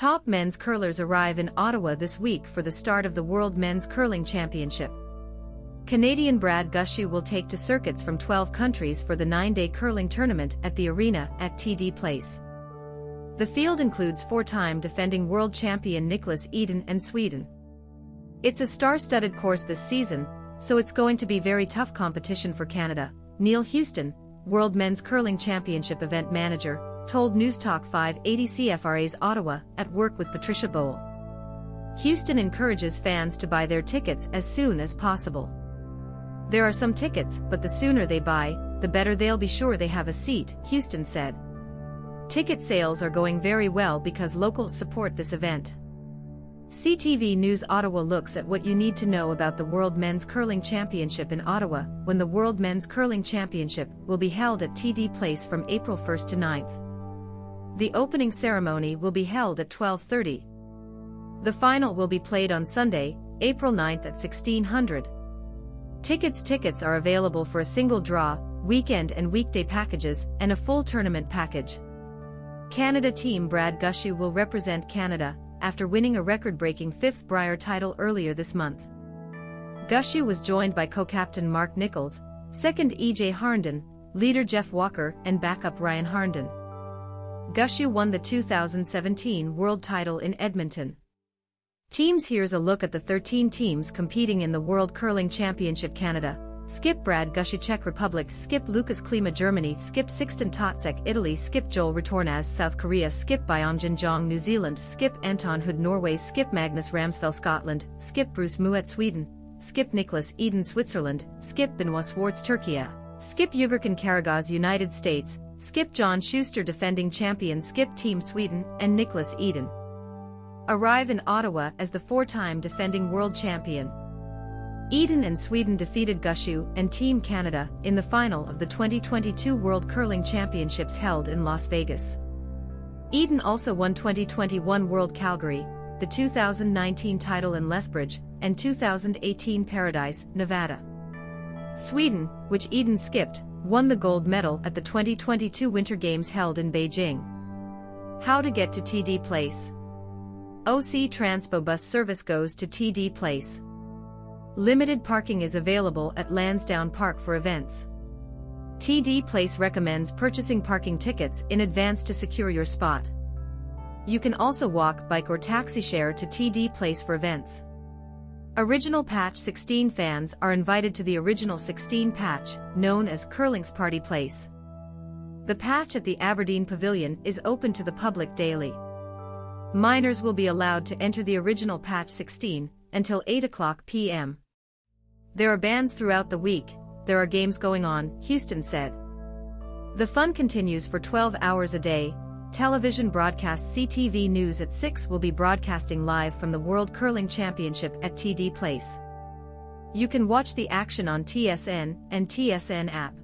Top men's curlers arrive in Ottawa this week for the start of the World Men's Curling Championship. Canadian Brad Gushue will take to circuits from 12 countries for the nine-day curling tournament at the arena at TD Place. The field includes four-time defending world champion Niklas Edin and Sweden. It's a star-studded course this season, so it's going to be very tough competition for Canada, Neil Houston, World Men's Curling Championship event manager, told Newstalk 580 CFRA's Ottawa at work with Patricia Boal. Houston encourages fans to buy their tickets as soon as possible. There are some tickets, but the sooner they buy, the better they'll be sure they have a seat, Houston said. Ticket sales are going very well because locals support this event. CTV News Ottawa looks at what you need to know about the World Men's Curling Championship in Ottawa when the World Men's Curling Championship will be held at TD Place from April 1st to 9th. The opening ceremony will be held at 12.30. The final will be played on Sunday, April 9th at 1600. Tickets Tickets are available for a single draw, weekend and weekday packages, and a full tournament package. Canada team Brad Gushue will represent Canada, after winning a record-breaking fifth Brier title earlier this month. Gushue was joined by co-captain Mark Nichols, second EJ Harnden, leader Geoff Walker and backup Ryan Harnden. Gushue won the 2017 World title in Edmonton. Teams Here's a look at the 13 teams competing in the World Curling Championship Canada. Skip Brad Gushue Czech Republic. Skip Lukas Klima Germany. Skip Sixten Totzek Italy. Skip Joel Retornaz South Korea. Skip Byong Jong New Zealand. Skip Anton Hood Norway. Skip Magnus Ramsfjell Scotland. Skip Bruce Mouat Sweden. Skip Niklas Edin Switzerland. Skip Benoit Schwarz Turkey Skip Ugurcan Karagoz United States Skip John Shuster defending champion Skip Team Sweden and Niklas Edin Arrive in Ottawa as the four-time defending world champion. Edin and Sweden defeated Gushue and Team Canada in the final of the 2022 World Curling Championships held in Las Vegas. Edin also won 2021 World Calgary, the 2019 title in Lethbridge, and 2018 Paradise, Nevada. Sweden, which Edin skipped, won the gold medal at the 2022 Winter Games held in Beijing. How to get to TD Place OC Transpo bus service goes to TD Place. Limited parking is available at Lansdowne Park for events. TD Place recommends purchasing parking tickets in advance to secure your spot. You can also walk, bike or taxi share to TD Place for events. Original Patch 16 fans are invited to the Original 16 Patch, known as Curling's Party Place. The patch at the Aberdeen Pavilion is open to the public daily. Minors will be allowed to enter the Original Patch 16 until 8 o'clock p.m. There are bands throughout the week, there are games going on, Houston said. The fun continues for 12 hours a day, Television broadcast CTV News at 6 will be broadcasting live from the World Curling Championship at TD Place. You can watch the action on TSN and TSN app.